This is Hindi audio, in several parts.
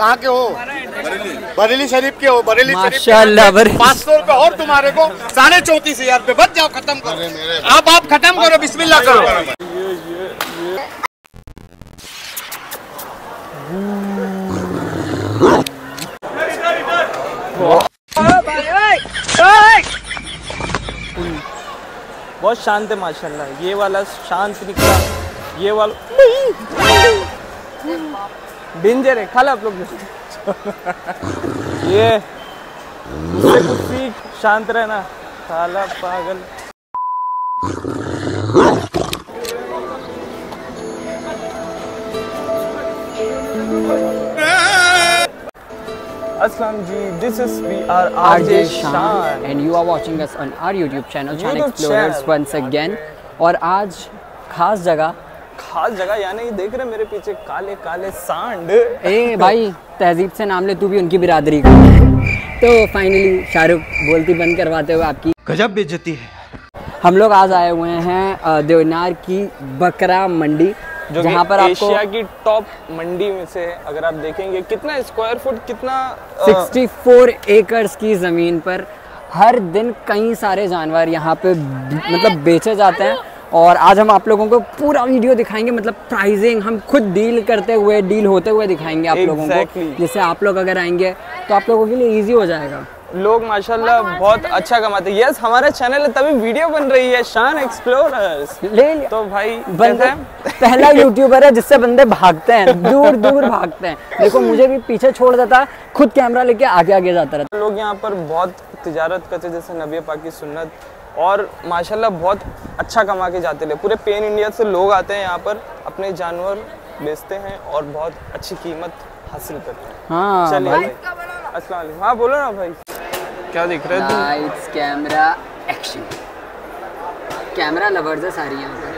कहाँ के हो? बरेली शरीफ के हो बरेली शरीफ माशाल्लाह, बरेली। पाँच सौ रूपए और तुम्हारे को साढ़े चौतीस हज़ार रुपए। बच जाओ खत्म करो। आप आप खत्म करो बिस्मिल्लाह करो। बहुत शांत है माशाल्लाह। ये वाला शांत निकला। ये वाला डेंजर है खा लो आप लोग ये सीख शांत रहना साला पागल अस्सलाम जी this is we are RJ Shan Shan and you are watching us on our YouTube channel Shan Explorers channel. once again और आज खास जगह खास जगह यानी ये देख रहे मेरे पीछे काले काले सांड। ए भाई तहजीब से नाम ले तू भी उनकी बिरादरी का। तो फाइनली शाहरुख बोलती बंद करवाते हुए आपकी गजब बेइज्जती है। हम लोग आज आए हुए हैं देवनार की बकरा मंडी जो जहाँ पर आपको एशिया की टॉप मंडी में से अगर आप देखेंगे कितना स्क्वायर फुट कितना अ, 64 एकर्स की ज़मीन पर हर दिन कई सारे जानवर यहाँ पे मतलब बेचे जाते हैं। और आज हम आप लोगों को पूरा वीडियो दिखाएँगे मतलब प्राइसिंग हम खुद डील करते हुए डील होते हुए दिखाएँगे आप लोगों को Exactly. जिससे आप लोग अगर आएँगे तो आप लोगों के लिए इजी हो जाएगा। लोग माशाल्लाह बहुत अच्छा कमाते हैं। यस हमारा चैनल है तभी वीडियो बन रही है शान एक्सप्लोरर्स ले लिया। तो भाई बंदे पहला यूट्यूबर है जिससे बंदे भागते हैं दूर दूर भागते हैं। देखो मुझे भी पीछे छोड़ देता खुद कैमरा लेके आगे आगे जाता रहता। लोग यहाँ पर बहुत तिजारत करते जैसे नबी पाक की सुन्नत। और माशाल्लाह बहुत अच्छा कमा के जाते हैं पूरे पेन इंडिया से लोग आते हैं यहाँ पर अपने जानवर बेचते हैं और बहुत अच्छी कीमत हासिल करते हैं। हाँ चलिए अस्सलाम हाँ बोलो ना भाई। क्या दिख रहा है lights camera action camera lovers है सारी यहाँ पर।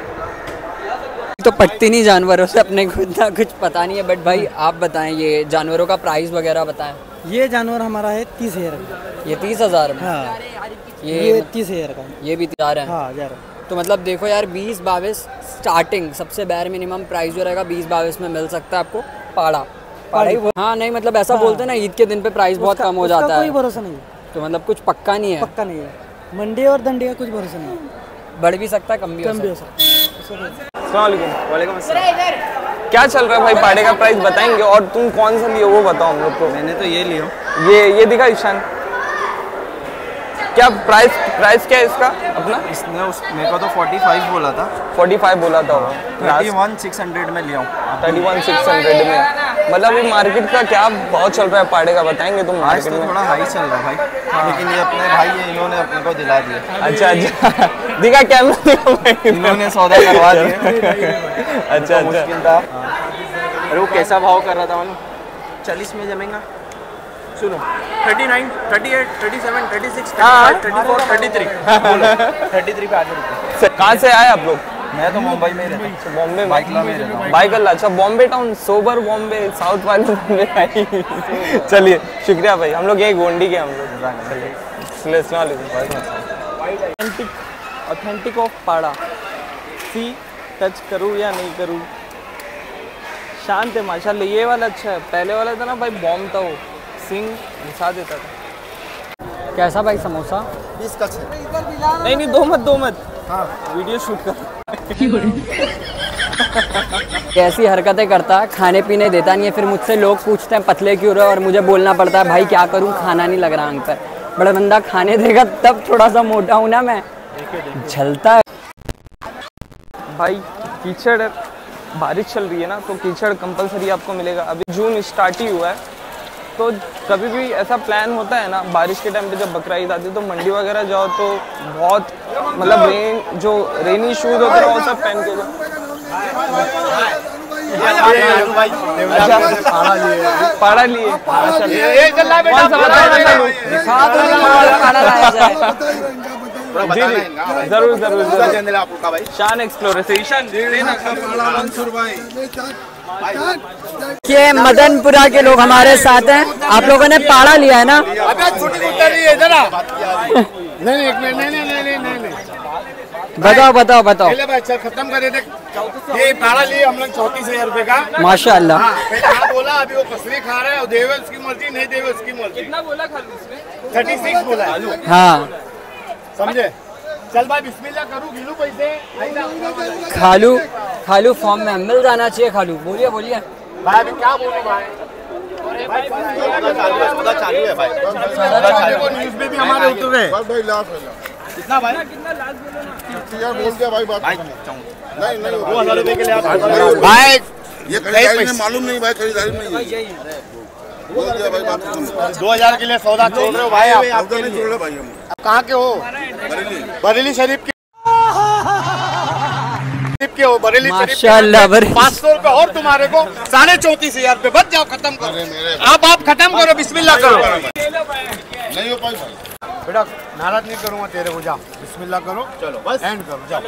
तो पटती नहीं जानवरों से अपने खुद ना कुछ पता नहीं है बट भाई आप बताएँ ये जानवरों का प्राइस वगैरह बताएँ। ये जानवर हमारा है तीस हज़ार। का ये तीस हज़ार में? हाँ। ये ये तीस हज़ार का ये भी हज़ार है। हाँ हज़ार तो मतलब देखो यार बीस बाईस स्टार्टिंग सबसे बैर मिनिमम प्राइस जो रहेगा बीस बाईस में मिल सकता है आपको पाड़ा। पाड़ा ही हाँ नहीं मतलब ऐसा बोलते हैं ना ईद के दिन पे प्राइस बहुत कम हो जाता कोई है। भरोसा नहीं तो मतलब कुछ पक्का नहीं है। पक्का नहीं है। मंडी और दंडे का कुछ भरोसा नहीं है। बढ़ भी सकता है कम भी हो कम भी हो सकता है। है। क्या चल रहा है भाई? पाड़े का प्राइस बताएँगे और तुम कौन सा लिए वो बताओ हम लोग को। मैंने तो ये लिया। ये ये दिखा ईशान। क्या प्राइस प्राइस क्या है इसका अपना? इसने उस मेरे को तो 45 बोला था। 45 बोला था वो। 31 600 में लिया हूँ। थर्टी वन सिक्स हंड्रेड में। मतलब ये मार्केट का क्या भाव चल रहा है पाड़े का बताएँगे तुम मार्केट तो में? थोड़ा हाई चल रहा है भाई। लेकिन ये अपने भाई है इन्होंने अपने को दिला दिया। अच्छा अच्छा। दिखा कैमरा इन्होंने सौदा करवा दिया। अच्छा अच्छा। अरे वो कैसा भाव कर रहा था मालूम? चालीस में जमेगा। सुनो 39, 38, 37, 36, 35, 34, 33 बोलो। 33 पे आगे रुको। कहाँ से आए आप लोग? मैं तो मुंबई में ही रहता हूँ। बॉम्बे में? रहता हूँ। अच्छा Bombay town sober Bombay south वाले बॉम्बे चलिए शुक्रिया भाई। हम लोग यही गोंडी के हम लोग। ऑथेंटिक ऑथेंटिक ऑफ़ पाड़ा। सी टच करूँ या नहीं करूँ? शांत है माशाल्लाह ये वाला अच्छा है। पहले वाला था ना भाई बॉम्ब था वो। सिंह घुसा देता था। कैसा भाई समोसा? नहीं नहीं दो मत दो मत। हाँ। वीडियो शूट कर। कैसी हरकतें करता है खाने पीने देता नहीं है फिर मुझसे लोग पूछते हैं पतले क्यों रहे और मुझे बोलना पड़ता है भाई क्या करूँ? खाना नहीं लग रहा पर। बड़ा बंदा खाने देगा तब थोड़ा सा मोटा हूँ ना मैं। झलता है। भाई कीचड़ बारिश चल रही है ना तो कीचड़ कंपलसरी आपको मिलेगा। अभी जून स्टार्ट ही हुआ है। तो कभी भी ऐसा प्लान होता है ना बारिश के टाइम पे जब बकरा ईद आती है तो मंडी वगैरह जाओ तो बहुत मतलब रेन जो रेनी शूज़ होते हैं वो सब पहन के जाओ। अच्छा पाड़ा लिए। जी ज़रूर ज़रूर शान एक्सप्लोरर से। ईशान ये मदनपुरा के लोग हमारे साथ हैं। आप लोगों ने पाड़ा लिया है ना? अबे छुट्टी उतर रही है जरा। नहीं नहीं नहीं नहीं नहीं नहीं नहीं नहीं। बताओ बताओ बताओ। पहले भाई चल खत्म कर ये भाड़ा लिए हम लोग चौतीस हज़ार रूपए का। माशाल्लाह। हाँ बोला अभी वो कसरी खा रहा है और देवे उसकी मर्ज़ी नहीं देवे उसकी मर्ज़ी। कितना बोला खाली थर्टी सिक्स बोला हाँ। समझे? चल भाई बिस्मिल्लाह करूँ गिनू पैसे। खालू खालू फॉर्म में मिल जाना चाहिए खालू। बोलिए बोलिए। भाई अभी क्या बोलूँ भाई? सौदा चालू है भाई देखो न्यूज़ में भी हमारे उतर रहे भाई लास्ट है कितना भाई यार बोल दिया भाई बात नहीं नहीं दो हज़ार रुपए के लिए आप भाई ये खरीदारी में मालूम नहीं भाई खरीदारी नहीं है। बोल दिया भाई बात खत्म। दो हज़ार के लिए सौदा छोड़ रहे हो भाई आप। आपका नहीं छोड़ रहे भाई हम। कहाँ के हो? बरेली। बरेली शरीफ के हो बरेली। माशाल्लाह, पाँच सौ रूपए और तुम्हारे को साढ़े चौतीस हज़ार रुपए। बच जाओ खत्म करो। मेरे आप आप खत्म करो बिस्मिल्लाह करो। नहीं हो भाई। बेटा नाराज़ नहीं करूँगा तेरे को जा बिस्मिल्लाह करो। चलो बस। एंड करो जाओ।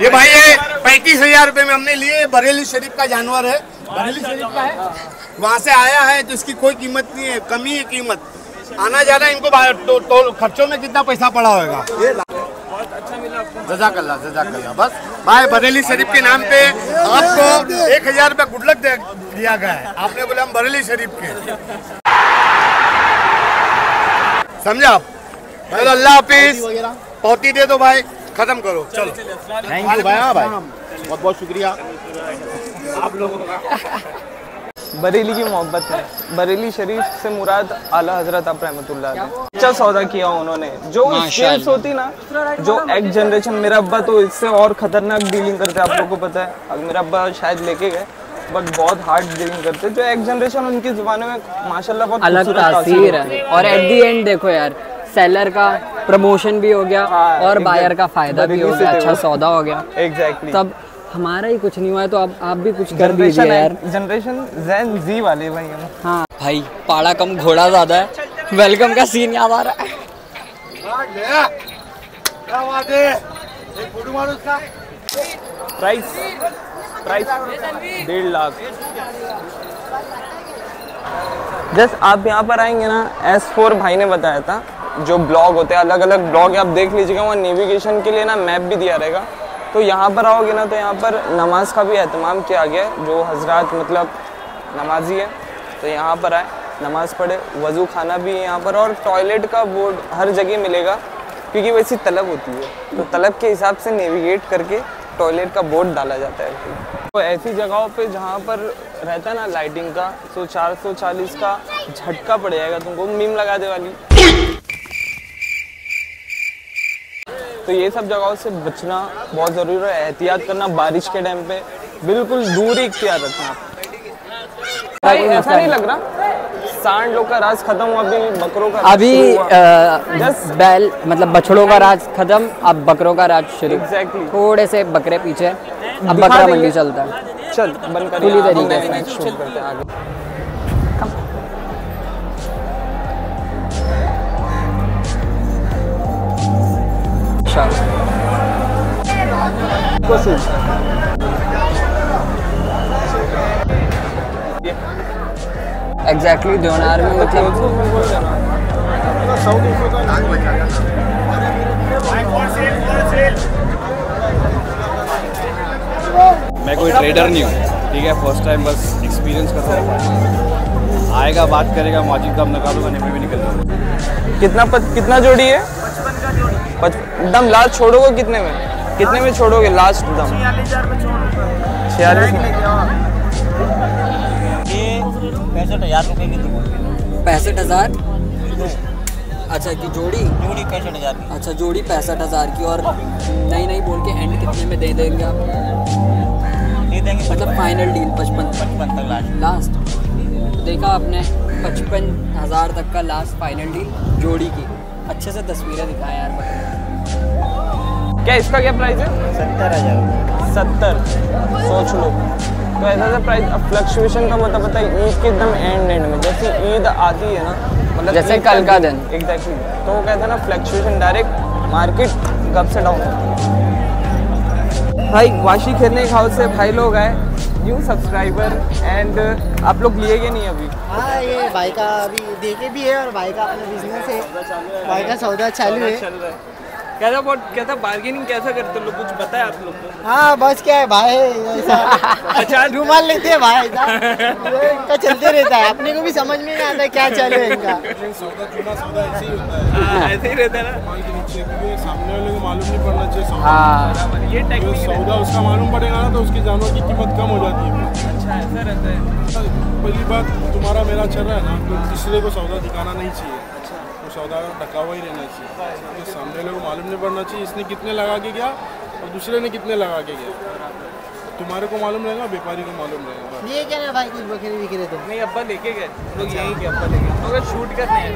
ये भाई ये पैंतीस हज़ार रूपए में हमने लिए बरेली शरीफ का जानवर है। बरेली शरीफ का है? वहाँ से आया है तो इसकी कोई कीमत नहीं है कमी है कीमत। आना जाना इनको तो, तो खर्चों में कितना पैसा पड़ा होगा? जजाकल्ला जजाकल्ला बस। भाई बरेली शरीफ के नाम पे आपको एक हज़ार रुपया गुडलक दिया गया है। आपने बोले हम बरेली शरीफ के। समझा आप? चलो अल्लाह हाफिज। पौती दे दो भाई खत्म करो। चलो। थैंक यू भाई। हाँ भाई। बहुत बहुत शुक्रिया बरेली की मोहब्बत है बरेली शरीफ से मुराद आला हज़रत आप रहमतुल्लाह अलैह। अच्छा सौदा किया उन्होंने। जो सेल्स होती ना जो एक जनरेशन मेरा अब्बा तो इससे और खतरनाक डीलिंग करते आप लोगों को पता है। अब मेरा अब्बा शायद लेके गए बट बहुत हार्ड डीलिंग करते जो एक जनरेशन उनकी जुबानों में माशाल्लाह बहुत अलग तासीर है। और एट दी एंड देखो यार सेलर का प्रमोशन भी हो गया हाँ, और बायर का फ़ायदा भी हो गया। अच्छा सौदा हो गया। एग्जैक्टली तब हमारा ही कुछ नहीं हुआ है तो अब आप भी कुछ कर दीजिए यार। जनरेशन जैन जी वाले भाई हम। हाँ। भाई पाड़ा कम घोड़ा ज़्यादा है। वेलकम का सीन याद आ रहा है। प्राइस प्राइस डेढ़ लाख। जस्ट आप यहाँ पर आएँगे ना एस फोर भाई ने बताया था जो ब्लॉग होते हैं अलग अलग ब्लॉग आप देख लीजिएगा वहाँ नेविगेशन के लिए ना मैप भी दिया रहेगा। तो यहाँ पर आओगे ना तो यहाँ पर नमाज़ का भी एहतमाम किया गया है, जो हजरात मतलब नमाजी है। तो यहाँ पर आए, नमाज़ पढ़े, वज़ू खाना भी है यहाँ पर, और टॉयलेट का बोर्ड हर जगह मिलेगा, क्योंकि वैसी तलब होती है। तो तलब के हिसाब से नेविगेट करके टॉयलेट का बोर्ड डाला जाता है। तो ऐसी जगहों पे जहाँ पर रहता है ना, लाइटिंग का तो 440 का झटका पड़ जाएगा तुमको, मीम लगा दे वाली तो ये सब जगहों से बचना बहुत ज़रूरी है। एहतियात करना बारिश के टाइम पे बिल्कुल दूर ही इख्तियार रखना। आप ऐसा नहीं लग रहा? सांड लोग का राज खत्म हुआ अभी बकरों का अभी बैल मतलब बछड़ों का राज खत्म अब बकरों का राज शुरू। Exactly. थोड़े से बकरे पीछे अब बकरा मंडी चलता है। चल बंद कर तरीके से। करते हैं आगे। एग्जैक्टली देवनार में मतलब मैं कोई ट्रेडर नहीं हूँ ठीक है? फ़र्स्ट टाइम बस एक्सपीरियंस कर रहा हूँ। आएगा बात करेगा माजिद का निकालूँगा नहीं मैं भी निकल जाऊँगा। कितना पत, कितना जोड़ी है? दम लास्ट छोड़ोगे कितने में? कितने में छोड़ोगे लास्ट दम? छियालीस में पैंसठ हज़ार अच्छा की जोड़ी? जोड़ी पैंसठ हज़ार की। अच्छा जोड़ी पैंसठ हज़ार की और नहीं नहीं बोल के एंड कितने में दे देंगे आप? दे देंगे मतलब फाइनल डील पचपन। पचपन तक लास्ट लास्ट देखा आपने पचपन हज़ार तक का लास्ट फाइनल डील जोड़ी की। अच्छे से तस्वीरें दिखाएँ यार क्या इसका क्या प्राइस है? सत्तर। हज़ार सत्तर सोच लो। तो ऐसा ऐसा प्राइस अब फ्लक्चुएशन का मतलब पता है ईद के एकदम एंड एंड में जैसे ईद आती है ना मतलब जैसे कल का दिन। एग्जैक्टली तो वो कहते हैं ना फ्लक्चुएशन डायरेक्ट मार्केट कब से डाउन भाई वाशी खेलने के हाउस से भाई लोग आए न्यू सब्सक्राइबर एंड आप लोग लिए कि नहीं अभी? हाँ ये भाई का अभी देखे भी है और भाई का अपना बिज़नेस है। भाई का सौदा चालू है। कैसा बहुत कैसा बार्गेनिंग कैसा करते हो लोग? कुछ पता है आप लोग को हाँ बस क्या है भाई ऐसा। अच्छा। रुमाल लेते हैं भाई इनका चलते रहता है। अपने को भी समझ में नहीं आता क्या चल रहा है इनका। सौदा चूना सौदा ऐसे ही होता है हाँ, ऐसे ही रहता है ना। माल के नीचे क्योंकि सामने वाले को मालूम नहीं पड़ना चाहिए सौदा हाँ। ये टेक्निक सौदा उसका मालूम पड़ेगा ना तो उसकी जानवर की कीमत कम हो जाती है। अच्छा ऐसा रहता है। पहली बात तुम्हारा मेरा चल रहा है ना तो तीसरे को सौदा दिखाना नहीं चाहिए। तो सौदा ढका हुआ ही रहना चाहिए। तो सामने वाले को मालूम नहीं पड़ना चाहिए इसने कितने लगा के गया और दूसरे ने कितने लगा के गया तुम्हारे को मालूम रहेगा व्यापारी को मालूम रहेगा। ये क्या ना भाई कुछ बकरे बिकरे तो? नहीं अब्बा लेके गए। लोग यहीं के अब्बा लेके गए। अगर शूट करने हैं।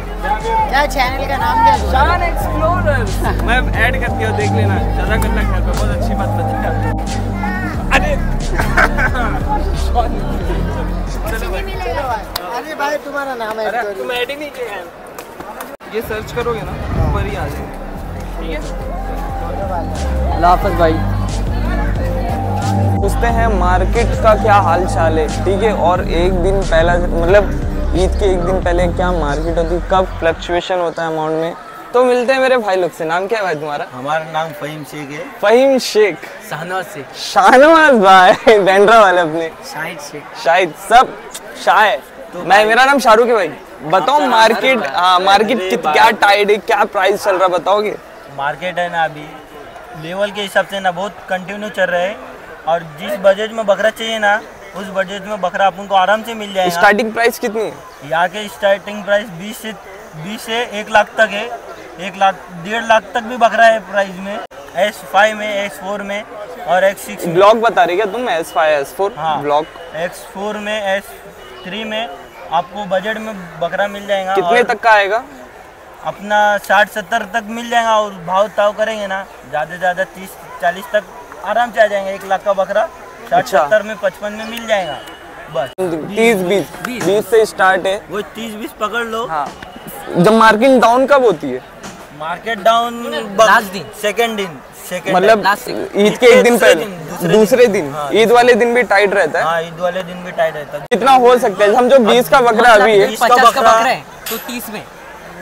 क्या चैनल का नाम क्या है? शान एक्सप्लोरर्स मैं ऐड करती हूँ देख लेना। ज़्यादा करना घर पे बहुत अच्छी बात बताया अरे! चलो भाई। अरे भाई तुम्हारा नाम है अरे तुम ऐड ही नहीं किया। ये सर्च करोगे ना ऊपर ही आ जाएगा। ठीक है। भाई। पूछते हैं मार्केट का क्या हाल चाल है? ठीक है और एक दिन पहला मतलब ईद के एक दिन पहले क्या मार्केट होती है कब फ्लक्चुएशन होता है अमाउंट में? तो मिलते हैं मेरे भाई लोग से। नाम क्या है भाई तुम्हारा? हमारा नाम फहीम शेख है। फहीम शेख। शाहनवाज से शाहनवाज भाई बैंड्रा वाले अपने। शाहिद से शायद सब शाह है मैं मेरा नाम शाहरुख है भाई। बताओ मार्केट हाँ मार्केट कित क्या टाइड है क्या प्राइस चल रहा है बताओगे? मार्केट है ना अभी। लेवल के हिसाब से ना बहुत कंटिन्यू चल रहा है। और जिस बजट में बकरा चाहिए ना उस बजट में बकरा अपन को आराम से मिल जाएगा। स्टार्टिंग प्राइस कितनी है? यहाँ के स्टार्टिंग प्राइस 20 से 20 से एक लाख तक है। एक लाख डेढ़ लाख तक भी बकरा है प्राइस में। एस फाइव में एस फोर में और एक्स सिक्स ब्लॉक बता रही क्या तुम? S five S four. Block X four में एस थ्री में आपको बजट में बकरा मिल जाएगा कितने तक का आएगा? अपना साठ सत्तर तक मिल जाएगा और भाव ताव करेंगे ना ज़्यादा से ज़्यादा तीस चालीस तक आराम से आ जाएँगे एक लाख का बकरा साठ अच्छा। सत्तर में पचपन में मिल जाएगा बस। तीस बीस बीस। से स्टार्ट है। वो तीस बीस पकड़ लो। हाँ। जब मार्किंग डाउन कब होती है? मार्केट डाउन लास्ट दिन। सेकंड दिन मतलब ईद के एक दिन दूसरे पहले दिन, दूसरे दिन। दिन। हाँ, ईद वाले दिन। भी टाइट रहता है। हाँ ईद वाले दिन भी टाइट रहता है। कितना हो सकता है? हम जो बीस का बकरा अभी है। का बकरा। है तो तीस में।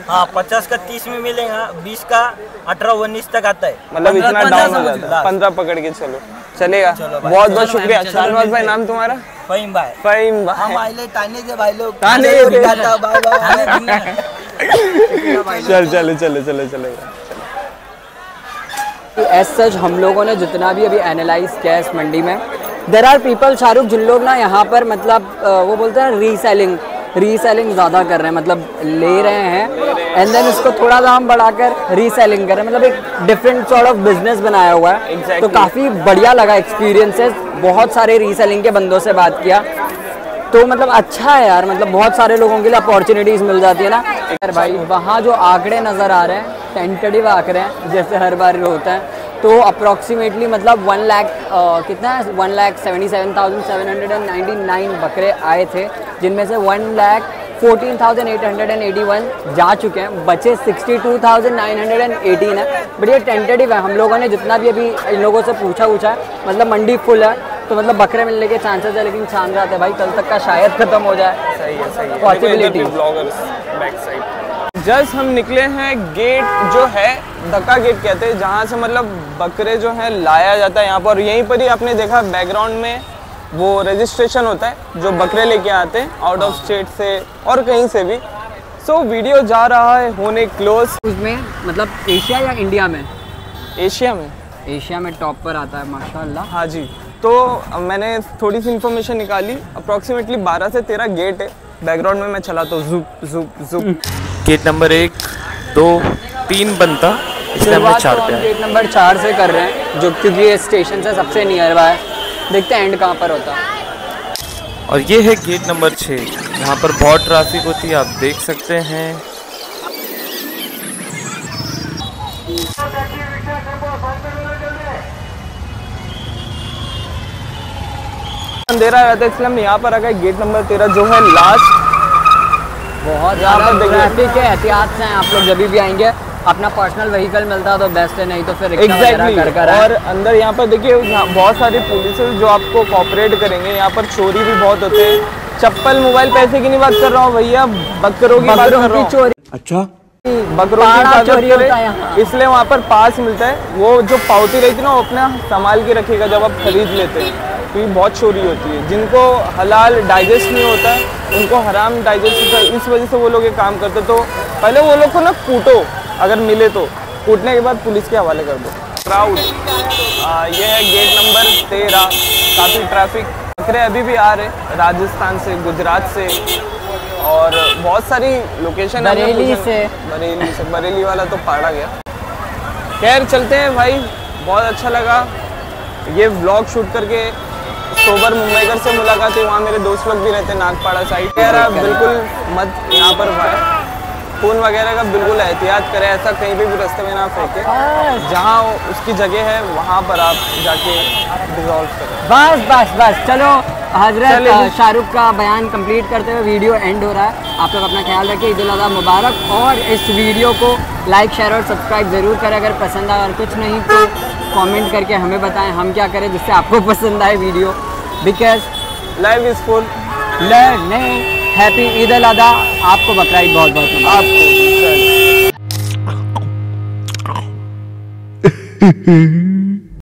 हाँ पचास का तीस में मिलेगा बीस का अठारह उन्नीस तक आता है। मतलब इतना डाउन हो जाता है। पंद्रह पकड़ के चलो। चलेगा। बहुत बहुत शुक्रिया। शाहनवाज भाई नाम तुम्हारा? फहीम भाई। फहीम हम भाई। ताने से भाई लोग। ताने चल चलो चलो चलो चलेगा एज सच हम लोगों ने जितना भी अभी एनालाइज किया है इस मंडी में देर आर पीपल शाहरुख जिन लोग ना यहाँ पर मतलब वो बोलते हैं रीसेलिंग रीसेलिंग ज़्यादा कर रहे हैं मतलब ले रहे हैं एंड देन इसको थोड़ा दाम बढ़ाकर रीसेलिंग कर। रहे हैं मतलब एक डिफरेंट सॉर्ट ऑफ़ बिज़नेस बनाया हुआ है। Exactly. तो काफ़ी बढ़िया लगा एक्सपीरियंसेस बहुत सारे रीसेलिंग के बंदों से बात किया। तो मतलब अच्छा है यार मतलब बहुत सारे लोगों के लिए अपॉर्चुनिटीज़ मिल जाती है ना। यार भाई वहाँ जो आंकड़े नज़र आ रहे हैं टेंटेटिव आंकड़े हैं जैसे हर बार होता है। तो अप्रॉक्सीमेटली मतलब वन लाख कितना है? One lakh seventy seven thousand seven hundred and ninety nine बकरे आए थे जिनमें से one lakh fourteen thousand eight hundred and eighty one जा चुके हैं बचे sixty two thousand nine hundred and eighteen है। बट ये टेंटेटिव है हम लोगों ने जितना भी अभी इन लोगों से पूछा पूछा है मतलब मंडी फुल है तो मतलब बकरे मिलने के चांसेस है लेकिन चाँद रहते हैं भाई कल तक का शायद खत्म हो जाए। सही है सही है। Possibility. Bloggers back side just हम निकले हैं गेट जो है धक्का गेट कहते हैं जहाँ से मतलब बकरे जो है लाया जाता है यहाँ पर। यहीं पर ही आपने देखा बैकग्राउंड में वो रजिस्ट्रेशन होता है जो बकरे लेके आते हैं आउट ऑफ़ स्टेट से और कहीं से भी। सो so, वीडियो जा रहा है होने क्लोज उसमें मतलब एशिया या इंडिया में? एशिया में। एशिया में टॉप पर आता है माशाल्लाह। हाँ जी। तो मैंने थोड़ी सी इन्फॉर्मेशन निकाली। अप्रॉक्सीमेटली 12 से 13 गेट है। बैकग्राउंड में मैं चला तो जुप जुप जुप गेट नंबर एक दो तीन बनता। इसलिए हमने चार तो पे गेट नंबर चार से कर रहे हैं जो क्योंकि ये स्टेशन से सबसे नियर बाय है। देखते हैं एंड कहाँ पर होता। है और ये है गेट नंबर छः यहाँ पर बहुत ट्रैफ़िक होती है आप देख सकते हैं। अंधेरा रहता है इसलिए हम यहाँ पर आ गए। गेट नंबर तेरह जो है लास्ट बहुत ज़्यादा ट्रैफ़िक है एहतियात से आप लोग जब भी आएँगे अपना पर्सनल व्हीकल मिलता तो बेस्ट है नहीं तो फिर एग्जैक्टली कर कर और अंदर यहाँ पर देखिए बहुत सारे पुलिस जो आपको कॉपरेट करेंगे। यहाँ पर चोरी भी बहुत होते हैं। चप्पल मोबाइल पैसे की नहीं बात कर रहा हूँ भैया बकरों की बात कर रहा हूँ। चोरी। अच्छा। बकरों की पाड़ा हिफाजत चोरी है इसलिए वहाँ पर पास मिलता है। वो जो पावती रहती है ना वो अपना संभाल के रखेगा जब आप खरीद लेते हैं। क्योंकि बहुत चोरी होती है। जिनको हलाल डाइजेस्ट नहीं होता उनको हराम डाइजेस्ट होता है इस वजह से वो लोग ये काम करते तो पहले वो लोग को ना कूटो अगर मिले तो। कूटने के बाद पुलिस के हवाले कर दो। क्राउड ये है गेट नंबर तेरह। काफ़ी ट्रैफ़िक बकरे अभी भी आ रहे राजस्थान से गुजरात से। और बहुत सारी लोकेशन बरेली से। बरेली से। बरेली वाला तो पाड़ा गया। खैर चलते हैं भाई। बहुत अच्छा लगा। ये व्लॉग शूट करके सोबर मुंबईकर से मुलाकात हुई वहाँ मेरे दोस्त लोग भी रहते हैं नागपाड़ा साइड कह रहा बिल्कुल मत यहाँ पर भाई खून वगैरह का बिल्कुल एहतियात करें ऐसा कहीं भी भी रास्ते में ना फेंके। जहाँ उसकी जगह है वहाँ पर आप जाके डिजॉल्व करें। बस बस बस चलो हज़रत शाहरुख का बयान कंप्लीट करते हुए वीडियो एंड हो रहा है। आप लोग अपना ख्याल रखिए ईद उल मुबारक। और इस वीडियो को लाइक शेयर और सब्सक्राइब ज़रूर करें अगर पसंद आए और कुछ नहीं तो कमेंट करके हमें बताएँ हम क्या करें जिससे आपको पसंद आए video because live is full learning happy Eid al Adha आपको बकरा ईद बहुत बहुत आपको।